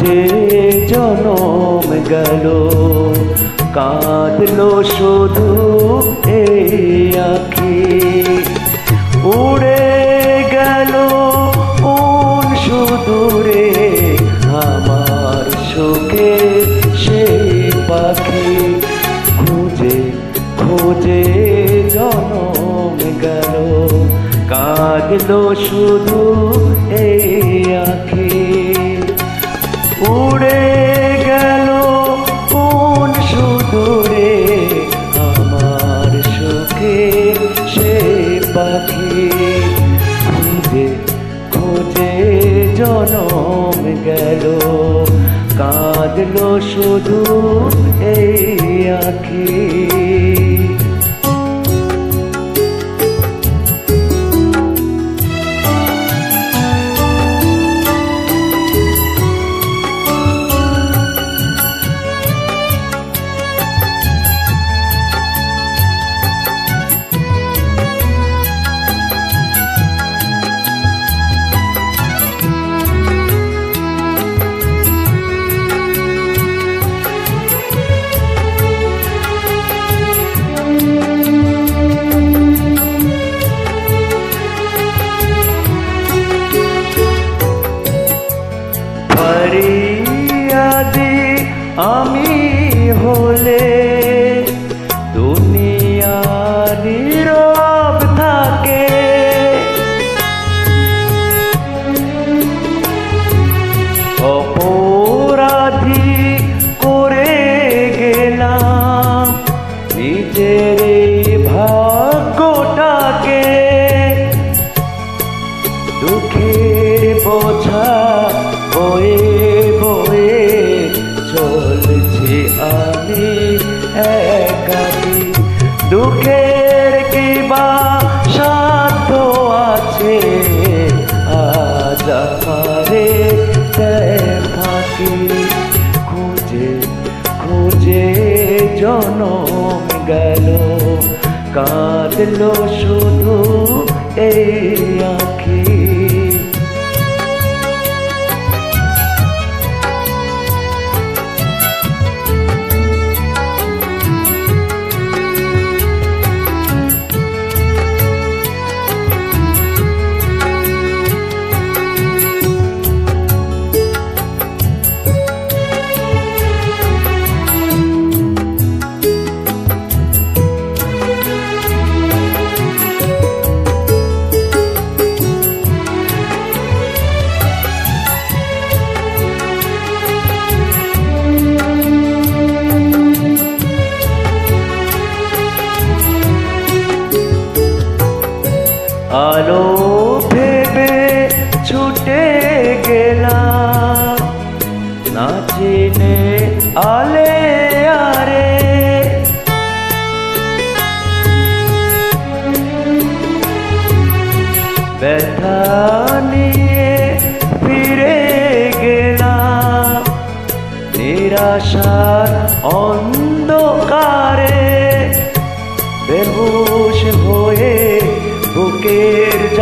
খোঁজে জনম গেল, কাঁদলো শুধু এই আখি। উড়ে গেল কোন সুদূরে, আমার সুখে সেই পাখি। খুঁজে খুঁজে জনম গেল, কাঁদলো শুধু গেল। কাঁদলো শুধু এই আখি। একাকি। দুঃখের কিবা সাধ্য আছে, আজ আমারে ফাঁকি খুঁজে খুঁজে জনম গেল, কাঁদলো শুধু এই আখি। আলো ভেবে ছুটে গেলাম। না চিনে আলে আরে। ব্যথা নিয়ে ফিরে গেলাম। নিরাশার অন্ধকারে। বেহুশ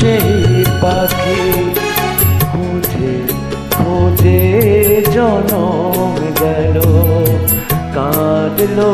সেই পাখি খুঁজে খুঁজে জনম গেল কাঁদলো